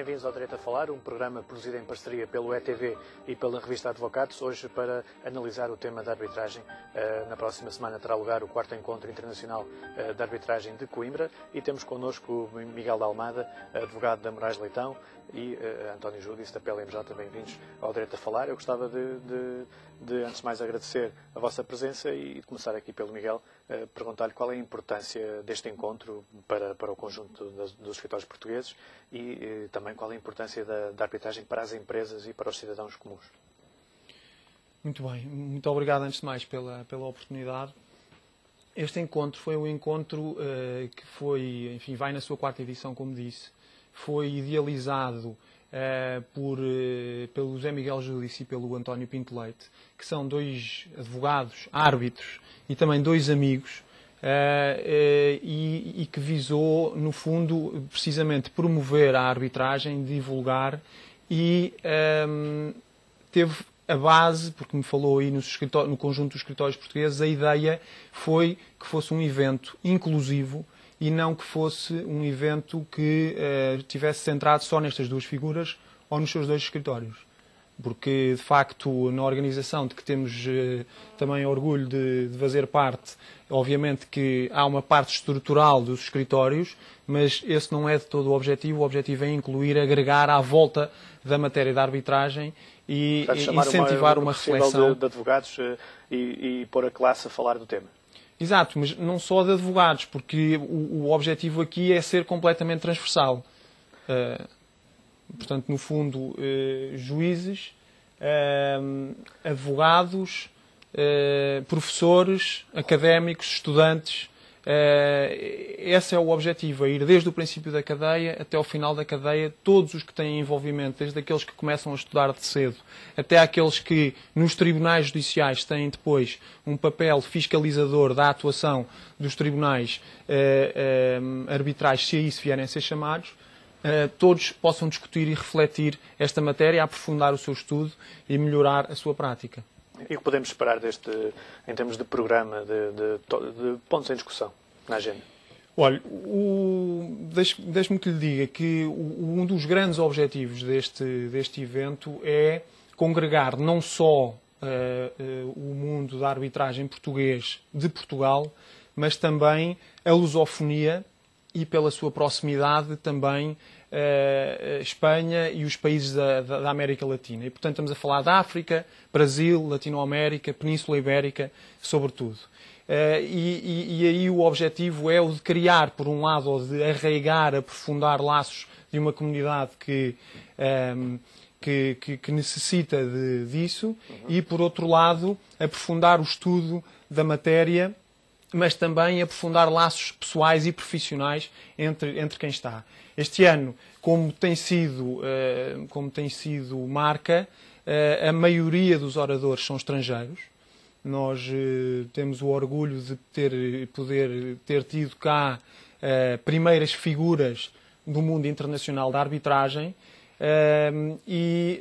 Bem-vindos ao Direito a Falar, um programa produzido em parceria pelo ETV e pela revista Advocados, hoje para analisar o tema da arbitragem. Eh, na próxima semana terá lugar o quarto encontro internacional eh, de arbitragem de Coimbra e temos connosco Miguel da Almada, advogado da Moraes Leitão, e uh, António Júdice da PLMJ, bem-vindos ao Direito a Falar. Eu gostava de, de, de, antes de mais, agradecer a vossa presença e começar aqui pelo Miguel, uh, perguntar-lhe qual é a importância deste encontro para, para o conjunto das, dos escritórios portugueses e uh, também qual é a importância da, da arbitragem para as empresas e para os cidadãos comuns. Muito bem, muito obrigado antes de mais pela, pela oportunidade. Este encontro foi um encontro que foi, enfim, vai na sua quarta edição, como disse, foi idealizado uh, por, uh, pelo José Miguel Judice e pelo António Pinto Leite, que são dois advogados, árbitros e também dois amigos, uh, e, e, que visou, no fundo, precisamente promover a arbitragem, divulgar e um, ehm, teve a base, porque me falou aí no, no conjunto dos escritórios portugueses, a ideia foi que fosse um evento inclusivo e não que fosse um evento que uh, tivesse centrado só nestas duas figuras ou nos seus dois escritórios. Porque, de facto, na organização de que temos uh, também orgulho de, de, fazer parte, obviamente que há uma parte estrutural dos escritórios, mas esse não é de todo o objetivo. O objetivo é incluir, agregar à volta da matéria da arbitragem e Portanto, incentivar uma, uma reflexão. De, de advogados uh, e, e pôr a classe a falar do tema. Exato, mas não só de advogados, porque o, o objetivo aqui é ser completamente transversal. Uh, portanto, no fundo, uh, juízes, uh, advogados, professores, académicos, estudantes, esse é o objetivo, é ir desde o princípio da cadeia até ao final da cadeia, todos os que têm envolvimento, desde aqueles que começam a estudar de cedo, até aqueles que nos tribunais judiciais têm depois um papel fiscalizador da atuação dos tribunais uh, uh, arbitrais, se a isso vierem a ser chamados, todos possam discutir e refletir esta matéria, aprofundar o seu estudo e melhorar a sua prática. E o que podemos esperar deste, em termos de programa, de, de, de pontos em discussão na agenda? Olha, deixe-me que lhe diga que um dos grandes objetivos deste, deste evento é congregar não só uh, uh, o mundo da arbitragem português de Portugal, mas também a lusofonia e, pela sua proximidade, também uh, Espanha e os países da, da, da, América Latina. E, portanto, estamos a falar da África, Brasil, Latinoamérica, Península Ibérica, sobretudo. Uh, e, e, e, aí o objetivo é o de criar, por um lado, ou de arraigar, aprofundar laços de uma comunidade que, um, ehm, que, que, que, necessita de, disso, uhum. e, por outro lado, aprofundar o estudo da matéria mas também aprofundar laços pessoais e profissionais entre, entre quem está. Este ano, como tem sido, uh, como tem sido marca, uh, a maioria dos oradores são estrangeiros. Nós uh, temos o orgulho de ter, poder ter tido cá primeiras figuras do mundo internacional da arbitragem e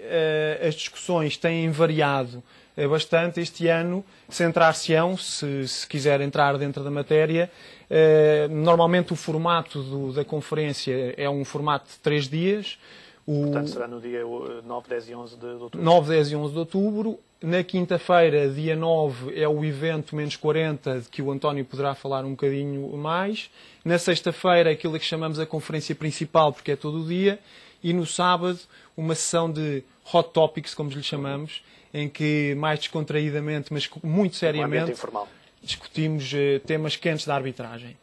as discussões têm variado bastante. Este ano centrar-se-ão, se, se quiser entrar dentro da matéria. Eh, normalmente o formato do, da conferência é um formato de três dias. O... Portanto, será no dia 9, 10 e 11 de outubro. 9, 10 e 11 de outubro. Na quinta-feira, dia 9, é o evento menos 40, de que o António poderá falar um bocadinho mais. Na sexta-feira, aquilo que chamamos a conferência principal, porque é todo o dia. E no sábado, uma sessão de hot topics, como lhe chamamos, em que mais descontraídamente, mas muito seriamente, um discutimos uh, temas quentes da arbitragem.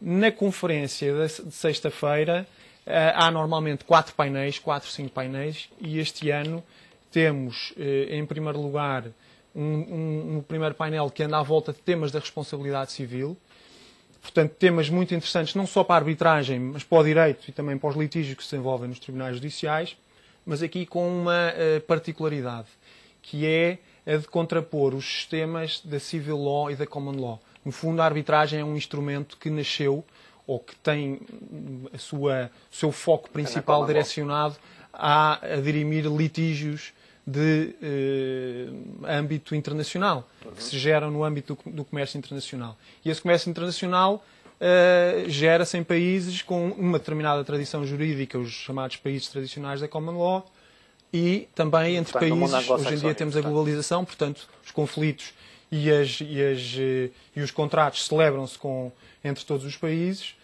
Na conferência de sexta-feira uh, há normalmente quatro painéis, quatro, cinco painéis, e este ano temos, uh, em primeiro lugar, um, um, um primeiro painel que anda à volta de temas da responsabilidade civil, portanto, temas muito interessantes não só para a arbitragem, mas para o direito e também para os litígios que se envolvem nos tribunais judiciais, mas aqui com uma particularidade que é a de contrapor os sistemas da civil law e da common law. No fundo, a arbitragem é um instrumento que nasceu ou que tem a sua, o seu foco principal direcionado a, a dirimir litígios de eh, âmbito internacional, uhum. que se geram no âmbito do, do, comércio internacional. E esse comércio internacional uh, gera-se em países com uma determinada tradição jurídica, os chamados países tradicionais da common law, e também entre Portanto, países, hoje em dia temos a globalização, portanto, os conflitos e, as, e, as, eh, e os contratos celebram-se entre todos os países,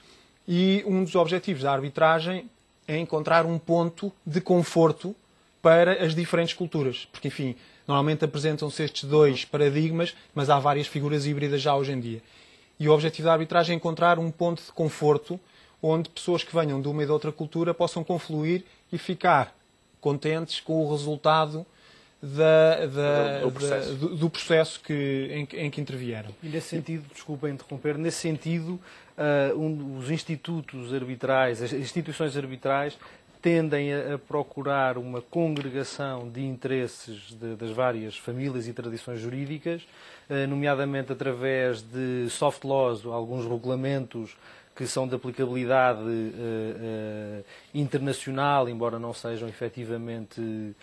e um dos objetivos da arbitragem é encontrar um ponto de conforto para as diferentes culturas. Porque, enfim, normalmente apresentam-se estes dois paradigmas, mas há várias figuras híbridas já hoje em dia. E o objetivo da arbitragem é encontrar um ponto de conforto onde pessoas que venham de uma e de outra cultura possam confluir e ficar contentes com o resultado da, da, do, processo, da, do, do processo que, em, em, que intervieram. E nesse sentido, desculpa interromper, nesse sentido, uh, um, os institutos arbitrais, as instituições arbitrais, tendem a, a procurar uma congregação de interesses de, das várias famílias e tradições jurídicas, uh, nomeadamente através de soft laws, alguns regulamentos que são de aplicabilidade uh, uh, internacional, embora não sejam efetivamente uh,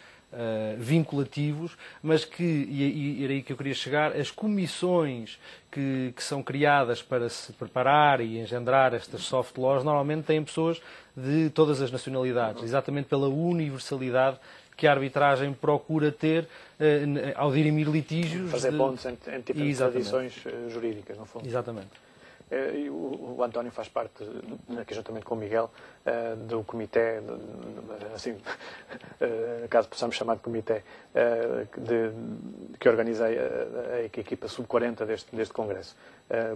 vinculativos, mas que, e, e, era aí que eu queria chegar, as comissões que, que, são criadas para se preparar e engendrar estas soft laws, normalmente têm pessoas de todas as nacionalidades, exatamente pela universalidade que a arbitragem procura ter ao dirimir litígios. Fazer pontos entre, entre diferentes tradições jurídicas, no fundo. Exatamente. Eh, o, o António faz parte, aqui juntamente com o Miguel, eh, do comitê, assim, eh, caso possamos chamar de comitê, de, que organizei a, a equipa sub-40 deste, deste Congresso.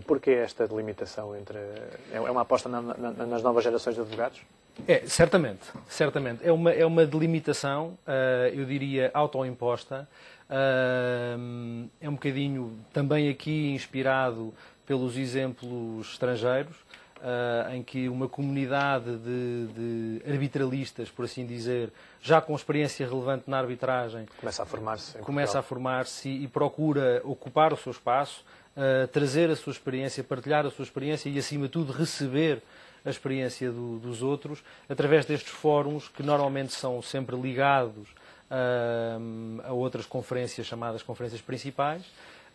Porquê esta delimitação entre... É uma aposta na, na, nas novas gerações de advogados? É, certamente, certamente. É uma, é uma delimitação, eu diria, autoimposta. É um bocadinho também aqui inspirado pelos exemplos estrangeiros, uh, em que uma comunidade de, de, arbitralistas, por assim dizer, já com experiência relevante na arbitragem, começa a formar-se, começa a formar-se e, e, procura ocupar o seu espaço, uh, trazer a sua experiência, partilhar a sua experiência e, acima de tudo, receber a experiência do, dos outros através destes fóruns que normalmente são sempre ligados uh, a outras conferências chamadas conferências principais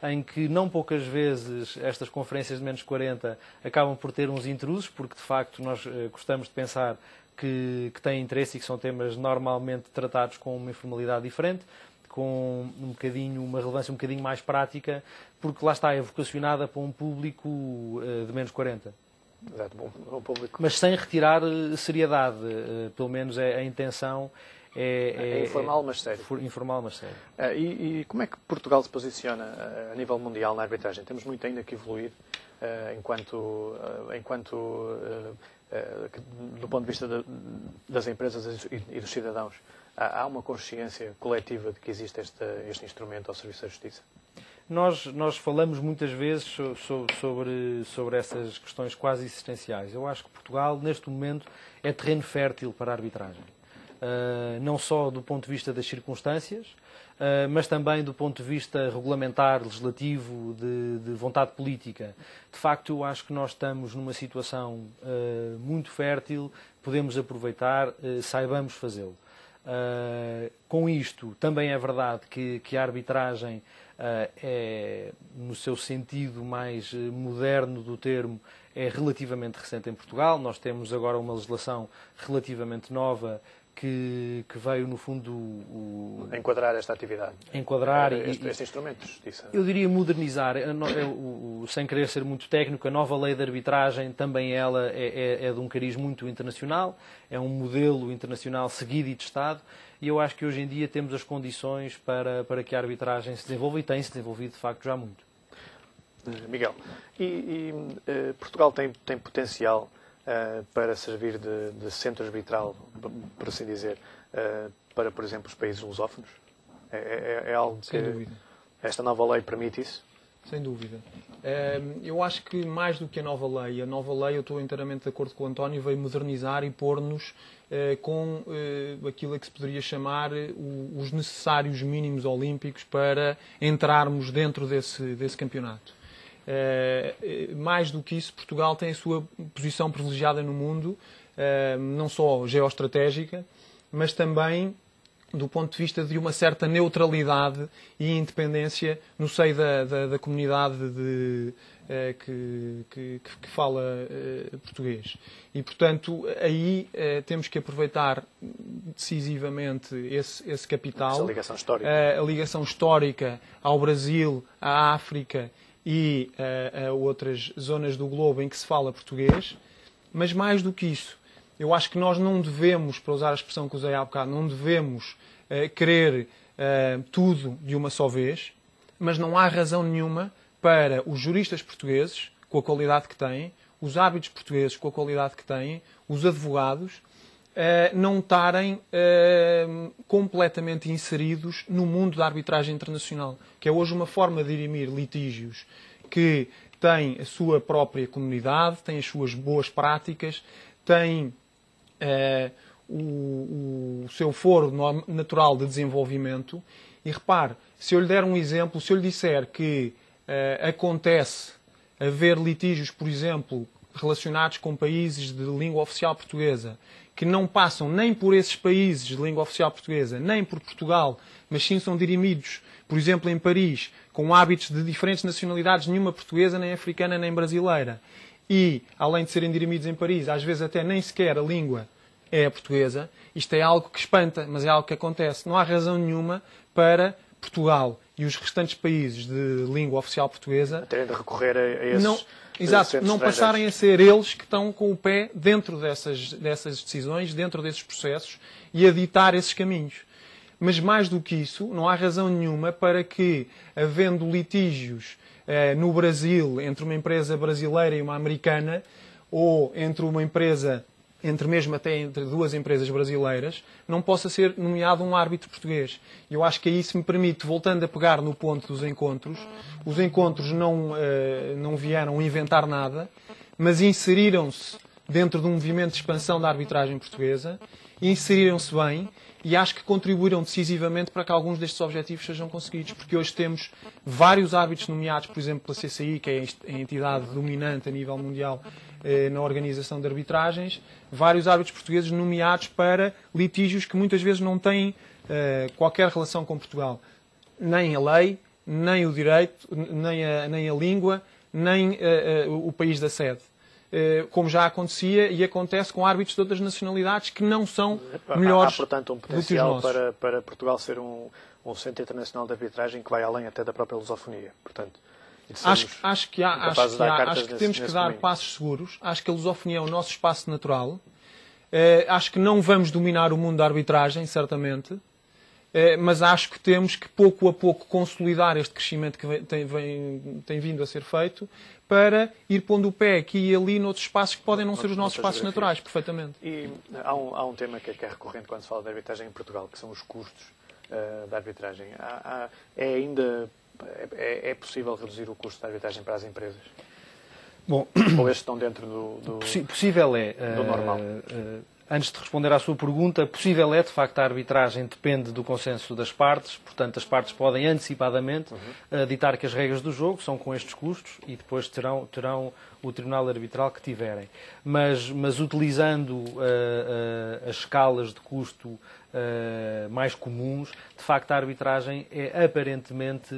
em que não poucas vezes estas conferências de menos 40 acabam por ter uns intrusos, porque de facto nós uh, gostamos de pensar que, que têm interesse e que são temas normalmente tratados com uma informalidade diferente, com um bocadinho, uma relevância um bocadinho mais prática, porque lá está, é vocacionada para um público uh, de menos 40. Exato, bom, bom público. Mas sem retirar uh, seriedade, pelo menos é a intenção é, é, é informal, mas sério. Informal, mas sério. Uh, e, e, como é que Portugal se posiciona uh, a nível mundial na arbitragem? Temos muito ainda que evoluir uh, enquanto, enquanto do ponto de vista de, das empresas e, dos cidadãos. Há uma consciência coletiva de que existe este, este instrumento ao serviço da justiça? Nós, nós falamos muitas vezes sobre, sobre essas questões quase existenciais. Eu acho que Portugal, neste momento, é terreno fértil para a arbitragem. Uh, não só do ponto de vista das circunstâncias, uh, mas também do ponto de vista regulamentar, legislativo, de, de, vontade política. De facto, eu acho que nós estamos numa situação uh, muito fértil, podemos aproveitar, saibamos fazê-lo. com isto, também é verdade que, que a arbitragem é, no seu sentido mais moderno do termo, é relativamente recente em Portugal. Nós temos agora uma legislação relativamente nova que, que veio, no fundo, o, enquadrar esta atividade. Enquadrar este, e, este instrumento de justiça. Eu diria modernizar, o, sem querer ser muito técnico, a nova lei de arbitragem também ela é, é, é de um cariz muito internacional, é um modelo internacional seguido e testado, e eu acho que hoje em dia temos as condições para, para que a arbitragem se desenvolva e tem se desenvolvido de facto já muito. Miguel, e, e uh, Portugal tem, tem potencial uh, para servir de, de, centro arbitral, por assim dizer, uh, para, por exemplo, os países lusófonos? É, é, é algo Sem que dúvida. esta nova lei permite isso? Sem dúvida. Ehm, eu acho que mais do que a nova lei, a nova lei, eu estou inteiramente de acordo com o António, veio modernizar e pôr-nos eh, com aquilo que se poderia chamar os necessários mínimos olímpicos para entrarmos dentro desse, desse campeonato. Eh, eh, mais do que isso, Portugal tem a sua posição privilegiada no mundo, eh, não só geoestratégica, mas também do ponto de vista de uma certa neutralidade e independência no seio da, da, da comunidade de, uh, que, que, que, fala português. E, portanto, aí temos que aproveitar decisivamente esse, esse capital. Essa ligação histórica. a ligação histórica ao Brasil, à África e a outras zonas do globo em que se fala português. Mas mais do que isso, eu acho que nós não devemos, para usar a expressão que usei há bocado, não devemos querer tudo de uma só vez mas não há razão nenhuma para os juristas portugueses, com a qualidade que têm, os hábitos portugueses com a qualidade que têm, os advogados, não estarem eh, completamente inseridos no mundo da arbitragem internacional, que é hoje uma forma de dirimir litígios que tem a sua própria comunidade, tem as suas boas práticas, tem eh, o, seu foro natural de desenvolvimento. E repare, se eu lhe der um exemplo, se eu lhe disser que acontece haver litígios, por exemplo, relacionados com países de língua oficial portuguesa, que não passam nem por esses países de língua oficial portuguesa, nem por Portugal, mas sim são dirimidos, por exemplo, em Paris, com hábitos de diferentes nacionalidades, nenhuma portuguesa, nem africana, nem brasileira. E, além de serem dirimidos em Paris, às vezes até nem sequer a língua é a portuguesa, isto é algo que espanta, mas é algo que acontece. Não há razão nenhuma para Portugal e os restantes países de língua oficial portuguesa terem de recorrer a, esses não, exato, não passarem a ser eles que estão com o pé dentro dessas, dessas decisões, dentro desses processos e a ditar esses caminhos. Mas mais do que isso, não há razão nenhuma para que, havendo litígios eh, no Brasil entre uma empresa brasileira e uma americana, ou entre uma empresa entre mesmo até entre duas empresas brasileiras, não possa ser nomeado um árbitro português. Eu acho que aí se me permite, voltando a pegar no ponto dos encontros, os encontros não, uh, não vieram inventar nada, mas inseriram-se dentro de um movimento de expansão da arbitragem portuguesa, inseriram-se bem e acho que contribuíram decisivamente para que alguns destes objetivos sejam conseguidos, porque hoje temos vários árbitros nomeados, por exemplo, pela CCI, que é a entidade dominante a nível mundial eh, na organização de arbitragens, vários árbitros portugueses nomeados para litígios que muitas vezes não têm eh, qualquer relação com Portugal. Nem a lei, nem o direito, nem a, nem a língua, nem eh, o país da sede como já acontecia e acontece com árbitros de outras nacionalidades que não são melhores. Há, portanto, um potencial para, para Portugal ser um, um centro internacional de arbitragem que vai além até da própria lusofonia. Portanto, Acho, acho que, há, acho que, há, acho que nesse, temos que dar caminho. passos seguros. Acho que a lusofonia é o nosso espaço natural. Eh, acho que não vamos dominar o mundo da arbitragem, certamente. Eh, mas acho que temos que, pouco a pouco, consolidar este crescimento que vem, tem, vem, tem, vindo a ser feito para ir pondo o pé aqui e ali noutros espaços que podem não ser os nossos espaços naturais, perfeitamente. E há um, há um tema que é, que é, recorrente quando se fala de arbitragem em Portugal, que são os custos uh, da arbitragem. Há, há, é ainda é, é, possível reduzir o custo da arbitragem para as empresas? Bom, Ou estes estão dentro do, do possível é do normal? Uh, uh, antes de responder à sua pergunta, possível é, de facto, a arbitragem depende do consenso das partes, portanto, as partes podem antecipadamente uhum. uh, ditar que as regras do jogo são com estes custos e depois terão, terão o tribunal arbitral que tiverem. Mas, mas utilizando uh, uh, as escalas de custo mais comuns, de facto, a arbitragem é aparentemente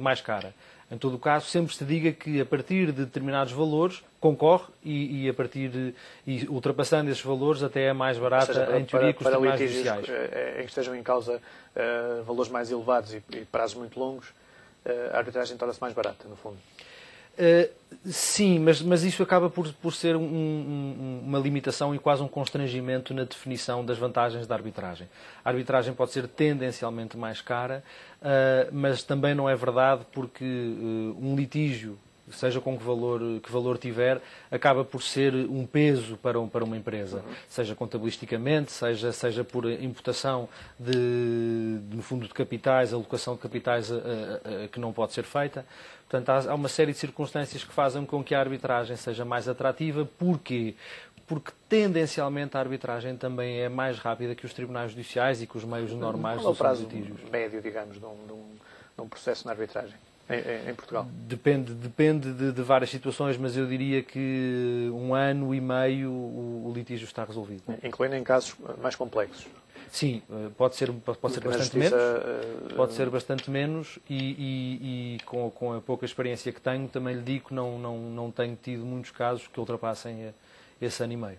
mais cara. Em todo o caso, sempre se diga que a partir de determinados valores concorre e, e a partir de, e ultrapassando esses valores até é mais barata seja, em teoria que os tribunais judiciais. Eh, em que estejam em causa uh, valores mais elevados e, e prazos muito longos, uh, a arbitragem torna-se mais barata, no fundo. Uh, sim, mas, mas isso acaba por, por ser um, um, uma limitação e quase um constrangimento na definição das vantagens da arbitragem. A arbitragem pode ser tendencialmente mais cara, uh, mas também não é verdade porque uh, um litígio seja com que valor, que valor tiver, acaba por ser um peso para, um, para uma empresa, seja contabilisticamente, seja, seja por imputação de, no fundo, de capitais, alocação de capitais a, a, a, que não pode ser feita. Portanto, há, há uma série de circunstâncias que fazem com que a arbitragem seja mais atrativa. Porquê? porque tendencialmente a arbitragem também é mais rápida que os tribunais judiciais e que os meios normais Qual é o prazo médio, digamos, de um, de, um, de um, processo na arbitragem em, em Portugal? Depende, depende de, de, várias situações, mas eu diria que um ano e meio o, o litígio está resolvido. Incluindo em casos mais complexos? Sim, pode ser, pode ser bastante justiça, menos. Pode ser bastante menos e, e, e, com, com a pouca experiência que tenho, também lhe digo que não, não, não tenho tido muitos casos que ultrapassem esse ano e meio.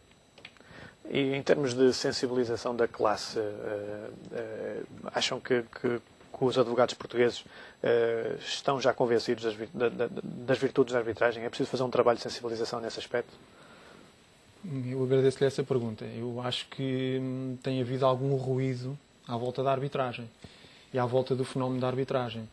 E em termos de sensibilização da classe, acham que, que, os advogados portugueses uh, estão já convencidos das, das, virtudes da arbitragem? É preciso fazer um trabalho de sensibilização nesse aspecto? Eu agradeço-lhe essa pergunta. Eu acho que hum, tem havido algum ruído à volta da arbitragem e à volta do fenómeno da arbitragem.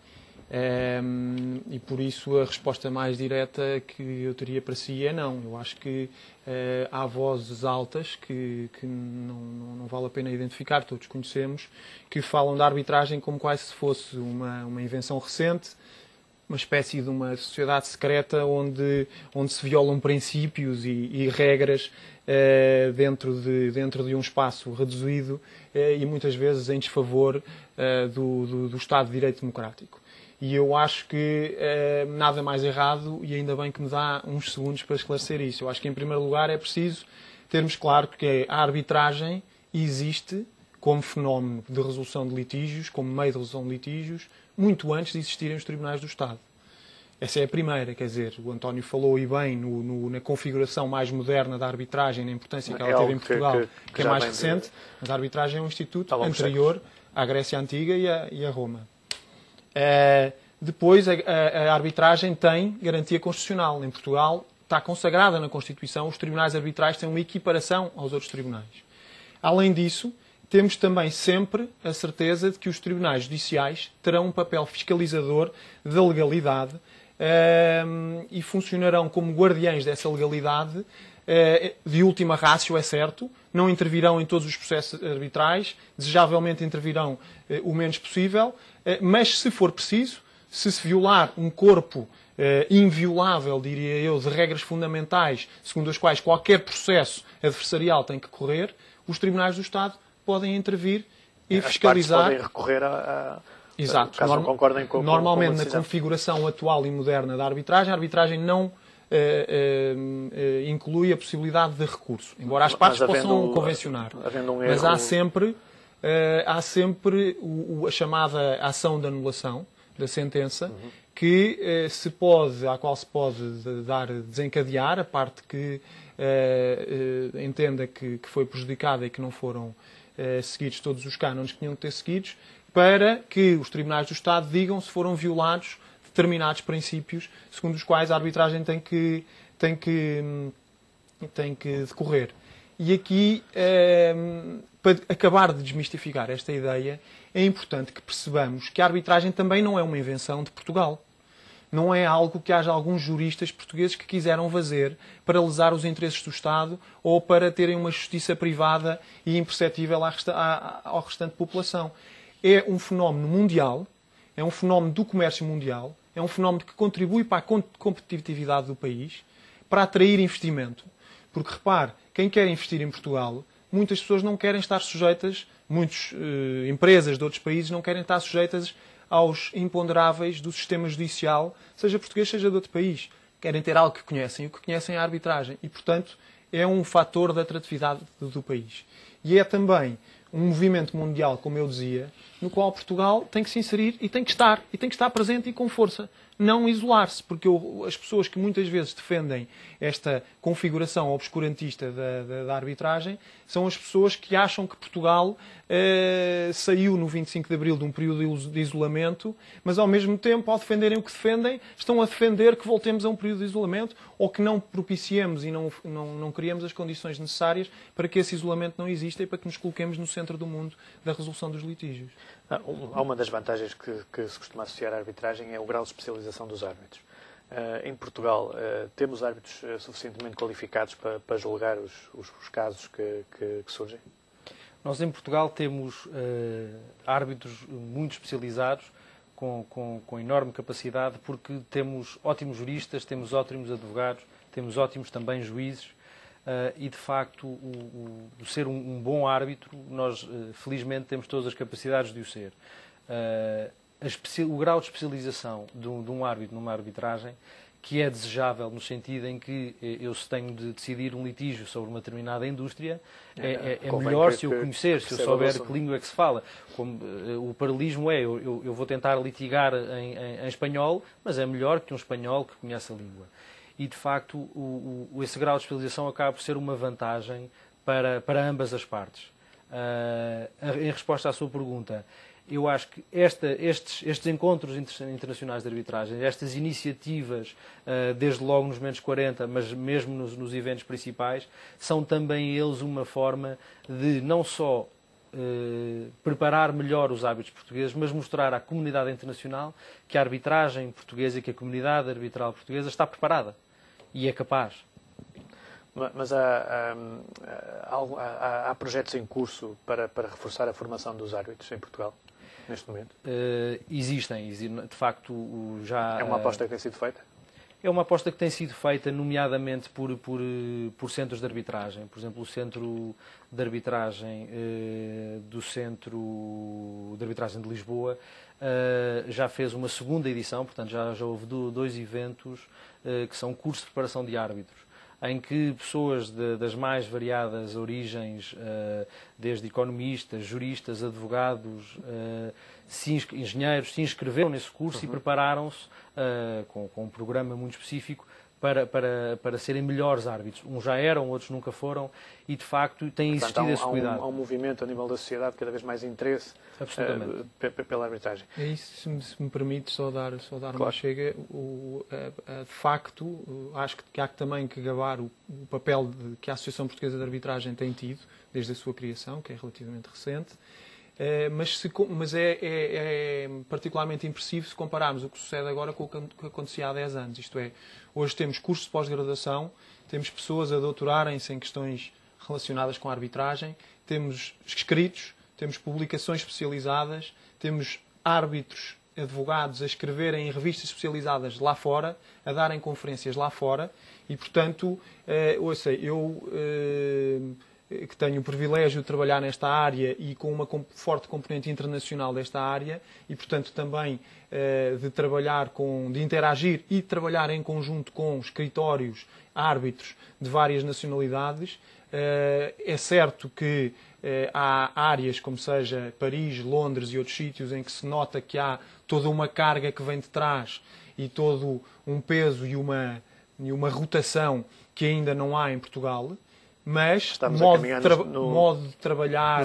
Um, e por isso a resposta mais direta que eu teria para si é não. Eu acho que uh, há vozes altas que, que não, não, não, vale a pena identificar, todos conhecemos, que falam da arbitragem como quase se fosse uma, uma invenção recente, uma espécie de uma sociedade secreta onde, onde se violam princípios e, e regras uh, dentro, de, dentro de um espaço reduzido uh, e muitas vezes em desfavor do, do, do Estado de Direito Democrático. E eu acho que é, nada mais errado, e ainda bem que me dá uns segundos para esclarecer isso. Eu acho que, em primeiro lugar, é preciso termos claro que a arbitragem existe como fenómeno de resolução de litígios, como meio de resolução de litígios, muito antes de existirem os tribunais do Estado. Essa é a primeira, quer dizer, o António falou e bem no, no, na configuração mais moderna da arbitragem, na importância que ela é teve em Portugal, que, que, que é mais recente, mas a arbitragem é um instituto anterior à Grécia Antiga e a, e a Roma. Uh, depois, a, a, a, arbitragem tem garantia constitucional. Em Portugal, está consagrada na Constituição, os tribunais arbitrais têm uma equiparação aos outros tribunais. Além disso, temos também sempre a certeza de que os tribunais judiciais terão um papel fiscalizador da legalidade uh, e funcionarão como guardiães dessa legalidade de última rácio, é certo, não intervirão em todos os processos arbitrais, desejavelmente intervirão uh, o menos possível, eh, mas se for preciso, se se violar um corpo eh, inviolável, diria eu, de regras fundamentais, segundo as quais qualquer processo adversarial tem que correr, os tribunais do Estado podem intervir e as fiscalizar. podem recorrer a. a... Exato. Norm... concordem com, Normalmente, com na configuração atual e moderna da arbitragem, a arbitragem não eh, inclui a possibilidade de recurso, embora as partes possam convencionar. Um mas há sempre uh, há sempre o, o, a chamada ação de anulação da sentença, uhum. que uh, se pode, à qual se pode dar desencadear a parte que uh, entenda que, que, foi prejudicada e que não foram seguidos todos os cânones que tinham que ter seguidos, para que os tribunais do Estado digam se foram violados determinados princípios segundo os quais a arbitragem tem que, tem que, hum, tem que decorrer. E aqui para acabar de desmistificar esta ideia, é importante que percebamos que a arbitragem também não é uma invenção de Portugal. Não é algo que haja alguns juristas portugueses que quiseram fazer para lesar os interesses do Estado ou para terem uma justiça privada e imperceptível ao restante população. É um fenómeno mundial, é um fenómeno do comércio mundial, é um fenómeno que contribui para a competitividade do país, para atrair investimento. Porque repare, quem quer investir em Portugal muitas pessoas não querem estar sujeitas, muitas eh, empresas de outros países não querem estar sujeitas aos imponderáveis do sistema judicial, seja português, seja de outro país. Querem ter algo que conhecem, o que conhecem é a arbitragem. E, portanto, é um fator da atratividade do país. E é também um movimento mundial, como eu dizia, no qual Portugal tem que se inserir e tem que estar, e tem que estar presente e com força não isolar-se, porque as pessoas que muitas vezes defendem esta configuração obscurantista da, da, da arbitragem são as pessoas que acham que Portugal eh, saiu no 25 de Abril de um período de isolamento, mas ao mesmo tempo, ao defenderem o que defendem, estão a defender que voltemos a um período de isolamento ou que não propiciemos e não, não, não criemos as condições necessárias para que esse isolamento não exista e para que nos coloquemos no centro do mundo da resolução dos litígios. Há uma das vantagens que, que, se costuma associar à arbitragem é o grau de especialização dos árbitros. Uh, em Portugal, uh, temos árbitros uh, suficientemente qualificados para, para julgar os, os, os casos que, que, que, surgem? Nós, em Portugal, temos árbitros muito especializados, com, com, com, enorme capacidade, porque temos ótimos juristas, temos ótimos advogados, temos ótimos também juízes Uh, e de facto o, o, ser um, um, bom árbitro, nós uh, felizmente temos todas as capacidades de o ser. Uh, o grau de especialização de um, de um, árbitro numa arbitragem que é desejável no sentido em que eu se tenho de decidir um litígio sobre uma determinada indústria, é, é, é melhor que, se eu conhecer, se eu souber que língua é que se fala. Como, o paralelismo é, eu, eu, eu, vou tentar litigar em, em, em, espanhol, mas é melhor que um espanhol que conhece a língua. E, de facto, o, o, esse grau de especialização acaba por ser uma vantagem para, para ambas as partes. Uh, em resposta à sua pergunta, eu acho que esta, estes, estes, encontros internacionais de arbitragem, estas iniciativas, uh, desde logo nos menos 40, mas mesmo nos, nos, eventos principais, são também eles uma forma de não só uh, preparar melhor os hábitos portugueses, mas mostrar à comunidade internacional que a arbitragem portuguesa e que a comunidade arbitral portuguesa está preparada e é capaz. Mas há, há, há, há, projetos em curso para, para reforçar a formação dos árbitros em Portugal? neste momento? Uh, existem, de facto já... É uma aposta que tem sido feita? É uma aposta que tem sido feita, nomeadamente por, por, por centros de arbitragem. Por exemplo, o centro de arbitragem uh, do Centro de Arbitragem de Lisboa uh, já fez uma segunda edição, portanto já, já houve dois eventos que são cursos de preparação de árbitros em que pessoas de, das mais variadas origens, uh, desde economistas, juristas, advogados, se, engenheiros, se inscreveram nesse curso uhum. e prepararam-se uh, com, com um programa muito específico para, para, para serem melhores árbitros. Uns já eram, outros nunca foram, e de facto tem existido um, esse cuidado. Há um, há um, movimento a nível da sociedade, cada vez mais interesse uh, pela arbitragem. É isso, se me, se me, permite só dar, só dar claro. uma chega, o, de facto, acho que há também que gabar o, o papel de, que a Associação Portuguesa de Arbitragem tem tido, desde a sua criação, que é relativamente recente, eh, mas, se, mas é, é, é, particularmente impressivo se compararmos o que sucede agora com o que acontecia há 10 anos. Isto é, hoje temos cursos de pós-graduação, temos pessoas a doutorarem-se em questões relacionadas com a arbitragem, temos escritos, temos publicações especializadas, temos árbitros, advogados a escreverem em revistas especializadas lá fora, a darem conferências lá fora, e portanto, eh, eu. Eh, que tenho o privilégio de trabalhar nesta área e com uma forte componente internacional desta área e, portanto, também eh, de trabalhar com, de interagir e trabalhar em conjunto com escritórios, árbitros de várias nacionalidades. Eh, é certo que eh, há áreas, como seja Paris, Londres e outros sítios, em que se nota que há toda uma carga que vem de trás e todo um peso e uma, e uma rotação que ainda não há em Portugal mas modo de, no, modo de, trabalhar,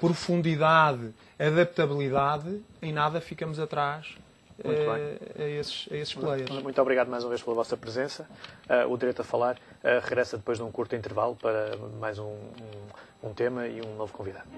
profundidade, adaptabilidade, em nada ficamos atrás uh, a, esses, a esses players. Muito, muito, obrigado mais uma vez pela vossa presença. Uh, o Direito a Falar uh, regressa depois de um curto intervalo para mais um, um, um tema e um novo convidado.